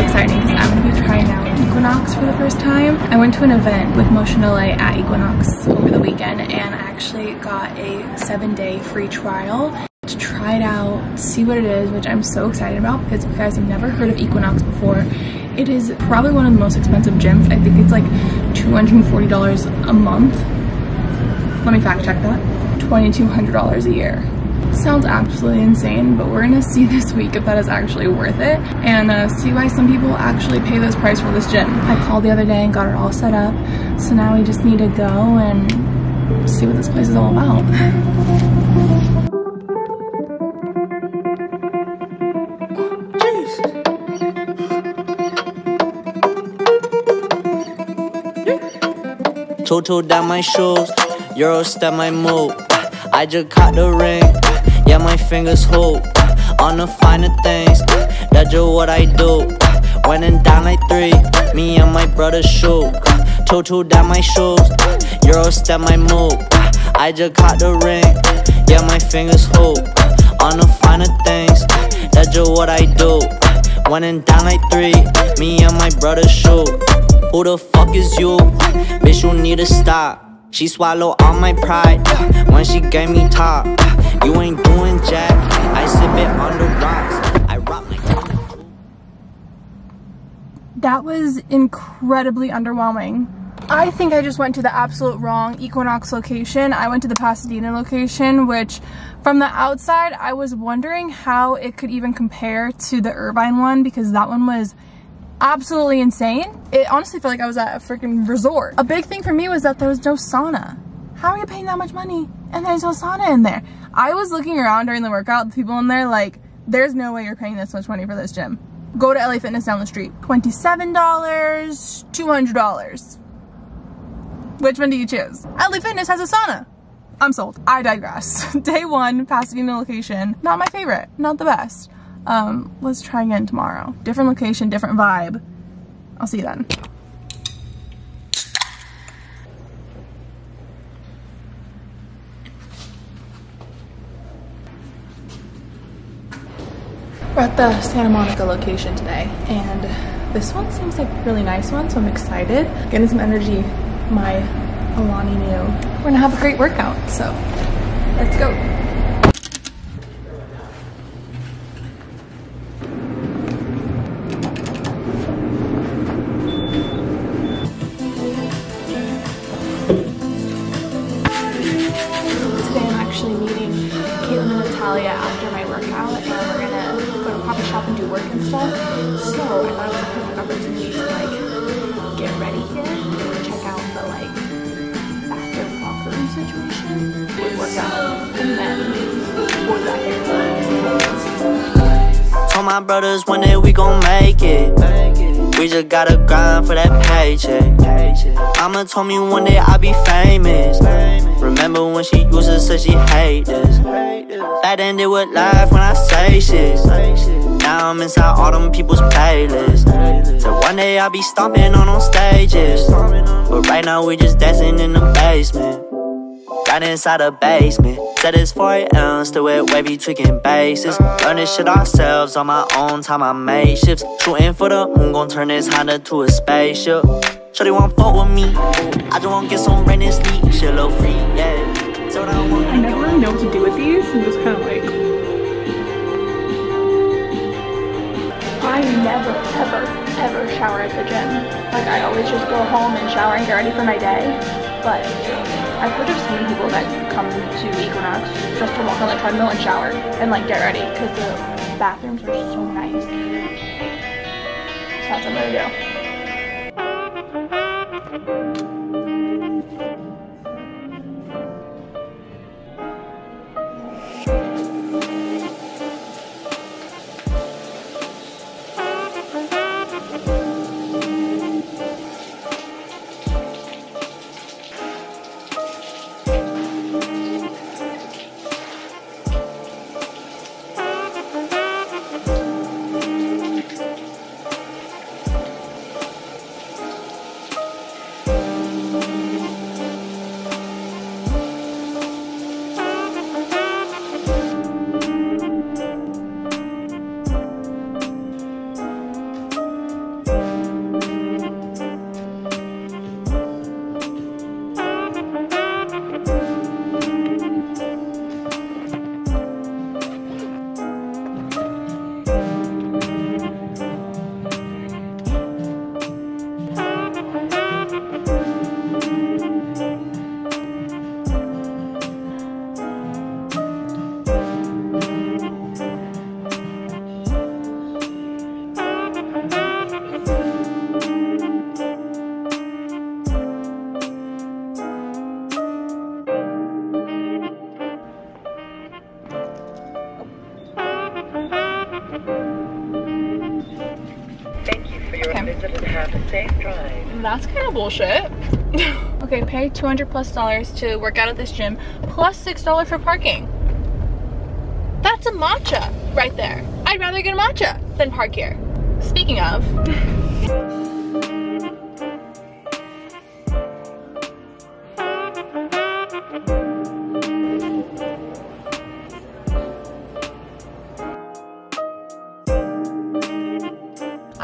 exciting because I'm going to be trying out Equinox for the first time. I went to an event with Motion LA at Equinox over the weekend and I actually got a seven day free trial to try it out, see what it is, which I'm so excited about because if you guys have never heard of Equinox before, it is probably one of the most expensive gyms. I think it's like $240 a month. Let me fact check that. $2,200 a year sounds absolutely insane, but we're gonna see this week if that is actually worth it and uh, see why some people actually pay this price for this gym. I called the other day and got it all set up, so now we just need to go and see what this place is all about. Toto down my shoes, Euro step my move. I just caught the ring, yeah my fingers hold uh, on the finer things. Uh, that's just what I do. Uh, when in down like three, me and my brother shoot. Toto down my shoes, Euro step my move. I just caught the ring, yeah my fingers hold on the finer things. That's just what I do. When in down like three, me and my brother shoot. Who the fuck is you? Bitch, you need to stop. She swallow all my pride when she gave me top. You ain't doing jack. I sip it on the rocks. I rock my. That was incredibly underwhelming. I think I just went to the absolute wrong Equinox location. I went to the Pasadena location, which from the outside, I was wondering how it could even compare to the Irvine one because that one was absolutely insane. It honestly felt like I was at a freaking resort. A big thing for me was that there was no sauna. How are you paying that much money and there's no sauna in there? I was looking around during the workout, the people in there like, there's no way you're paying this much money for this gym. Go to LA Fitness down the street. $27, $200. Which one do you choose? LA Fitness has a sauna. I'm sold. I digress. Day one, Pasadena location. Not my favorite, not the best. Um, let's try again tomorrow. Different location, different vibe. I'll see you then. The Santa Monica location today and this one seems like a really nice one so I'm excited. Getting some energy my Alani Nu. We're gonna have a great workout so let's go. Today I'm actually meeting Caitlin and Natalia after my workout stuff. So I thought it was a perfect opportunity to like get ready here and check out the like bathroom locker room situation with workout and then be back here. Told my brothers one day we gon' make it. We just gotta grind for that paycheck. Mama told me one day I'll be famous. Remember when she used to say she hate this? Back ended with life when I say shit. Now I'm inside all them people's playlists. So one day I'll be stomping on them stages. But right now we just dancing in the basement. Right inside the basement. Said it's 4 a.m. Still with wavy tweaking bases. Learn this shit ourselves on my own time. I made shifts. Shooting for the moon, gon' turn this Honda to a spaceship. Shorty want fuck with me. I just want to get some rain and sleep. Shit, little free, yeah. So I. I never know what to do with these. I'm just kind of like. I never, ever, ever shower at the gym. Like I always just go home and shower and get ready for my day. But I've heard of so many people that come to Equinox just to walk on the treadmill and shower and like get ready because the bathrooms are so nice. So that's what I'm gonna do. That's kind of bullshit. okay, pay 200 plus dollars to work out at this gym, plus $6 for parking. That's a matcha right there. I'd rather get a matcha than park here. Speaking of.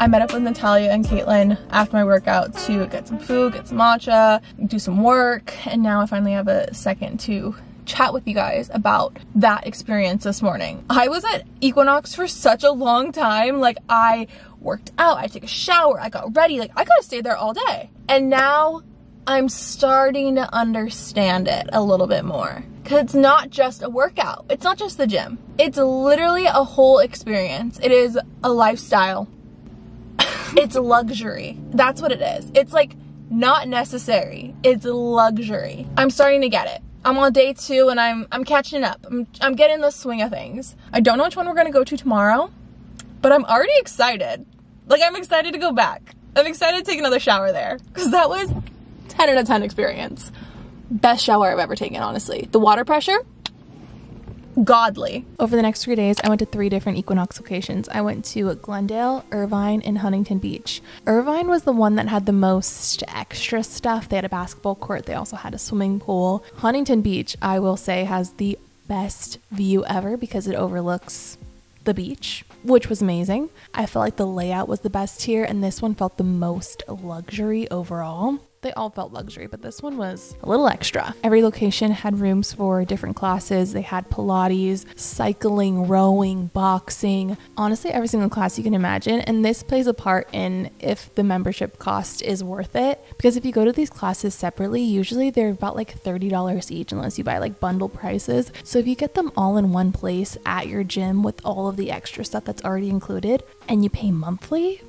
I met up with Natalia and Caitlin after my workout to get some food, get some matcha, do some work, and now I finally have a second to chat with you guys about that experience this morning. I was at Equinox for such a long time. Like I worked out, I took a shower, I got ready. Like I could have stayed there all day. And now I'm starting to understand it a little bit more. Cause it's not just a workout. It's not just the gym. It's literally a whole experience. It is a lifestyle it's luxury. That's what it is. It's like not necessary. It's luxury. I'm starting to get it. I'm on day two and I'm I'm catching up. I'm, I'm getting the swing of things. I don't know which one we're gonna go to tomorrow, but I'm already excited. Like I'm excited to go back. I'm excited to take another shower there because that was 10 out of 10 experience. Best shower I've ever taken, honestly. The water pressure, godly. Over the next three days, I went to three different Equinox locations. I went to Glendale, Irvine, and Huntington Beach. Irvine was the one that had the most extra stuff. They had a basketball court, they also had a swimming pool. Huntington Beach, I will say, has the best view ever because it overlooks the beach, which was amazing. I felt like the layout was the best here, and this one felt the most luxury overall. They all felt luxury, but this one was a little extra. Every location had rooms for different classes. They had Pilates, cycling, rowing, boxing, honestly, every single class you can imagine. And this plays a part in if the membership cost is worth it. Because if you go to these classes separately, usually they're about like $30 each unless you buy like bundle prices. So if you get them all in one place at your gym with all of the extra stuff that's already included and you pay monthly,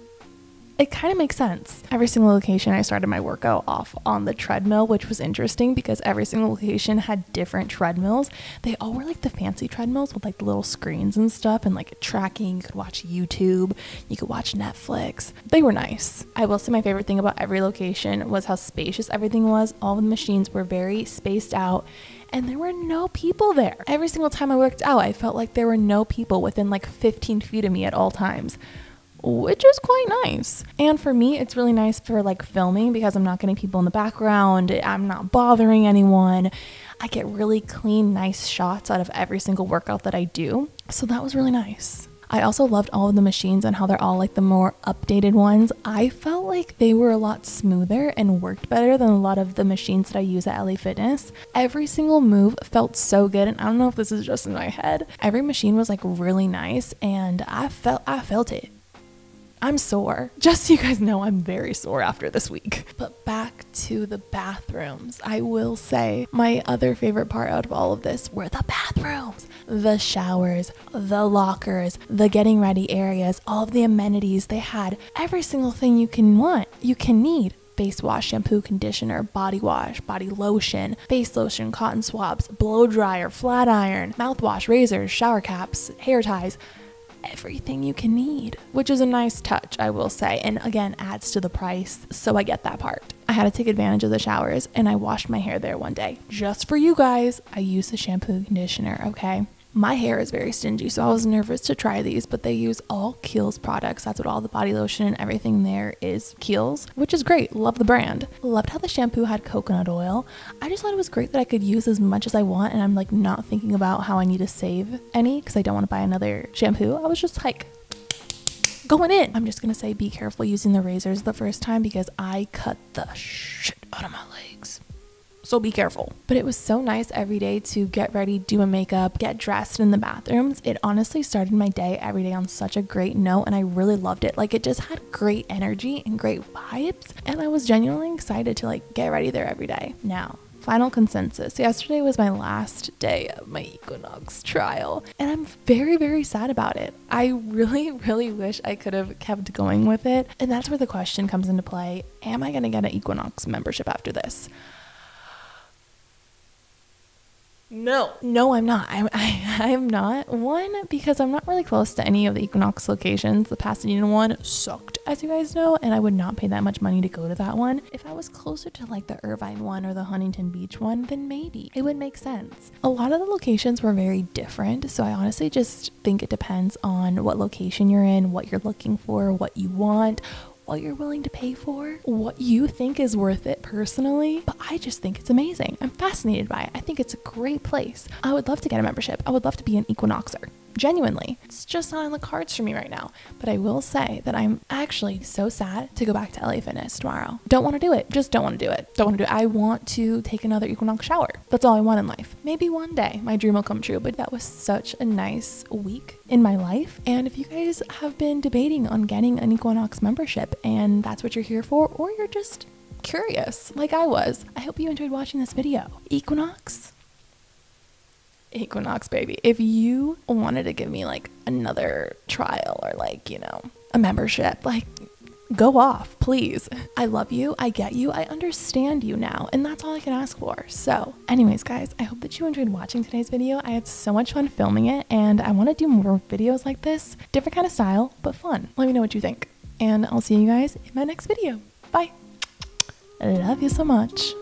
it kind of makes sense. Every single location, I started my workout off on the treadmill, which was interesting because every single location had different treadmills. They all were like the fancy treadmills with like the little screens and stuff and like tracking. You could watch YouTube, you could watch Netflix. They were nice. I will say my favorite thing about every location was how spacious everything was. All the machines were very spaced out and there were no people there. Every single time I worked out, I felt like there were no people within like 15 feet of me at all times which is quite nice. And for me, it's really nice for like filming because I'm not getting people in the background, I'm not bothering anyone. I get really clean, nice shots out of every single workout that I do. So that was really nice. I also loved all of the machines and how they're all like the more updated ones. I felt like they were a lot smoother and worked better than a lot of the machines that I use at LA Fitness. Every single move felt so good and I don't know if this is just in my head. Every machine was like really nice and I felt I felt it. I'm sore. Just so you guys know, I'm very sore after this week. But back to the bathrooms. I will say my other favorite part out of all of this were the bathrooms, the showers, the lockers, the getting ready areas, all of the amenities they had. Every single thing you can want, you can need face wash, shampoo, conditioner, body wash, body lotion, face lotion, cotton swabs, blow dryer, flat iron, mouthwash, razors, shower caps, hair ties everything you can need, which is a nice touch, I will say, and again adds to the price. So I get that part. I had to take advantage of the showers and I washed my hair there one day. Just for you guys, I used the shampoo conditioner, okay? My hair is very stingy, so I was nervous to try these, but they use all Kiehl's products. That's what all the body lotion and everything there is Kiehl's, which is great. Love the brand. Loved how the shampoo had coconut oil. I just thought it was great that I could use as much as I want and I'm like not thinking about how I need to save any because I don't want to buy another shampoo. I was just like, going in. I'm just gonna say be careful using the razors the first time because I cut the shit out of my legs so be careful. But it was so nice every day to get ready, do my makeup, get dressed in the bathrooms. It honestly started my day every day on such a great note and I really loved it. Like it just had great energy and great vibes and I was genuinely excited to like get ready there every day. Now, final consensus. Yesterday was my last day of my Equinox trial, and I'm very, very sad about it. I really, really wish I could have kept going with it. And that's where the question comes into play Am I going to get an Equinox membership after this? No. No, I'm not. I'm, I, I'm not. One, because I'm not really close to any of the Equinox locations. The Pasadena one sucked, as you guys know, and I would not pay that much money to go to that one. If I was closer to like the Irvine one or the Huntington Beach one, then maybe it would make sense. A lot of the locations were very different, so I honestly just think it depends on what location you're in, what you're looking for, what you want, what you're willing to pay for, what you think is worth it personally. But I just think it's amazing. I'm fascinated by it. I think it's a great place. I would love to get a membership. I would love to be an Equinoxer. Genuinely, it's just not on the cards for me right now. But I will say that I'm actually so sad to go back to LA Fitness tomorrow. Don't want to do it. Just don't want to do it. Don't want to do it. I want to take another Equinox shower. That's all I want in life. Maybe one day my dream will come true. But that was such a nice week in my life. And if you guys have been debating on getting an Equinox membership and that's what you're here for, or you're just curious like I was, I hope you enjoyed watching this video. Equinox Equinox, baby. If you wanted to give me like another trial or like, you know, a membership, like go off, please. I love you. I get you. I understand you now. And that's all I can ask for. So, anyways, guys, I hope that you enjoyed watching today's video. I had so much fun filming it and I want to do more videos like this. Different kind of style, but fun. Let me know what you think. And I'll see you guys in my next video. Bye. I love you so much.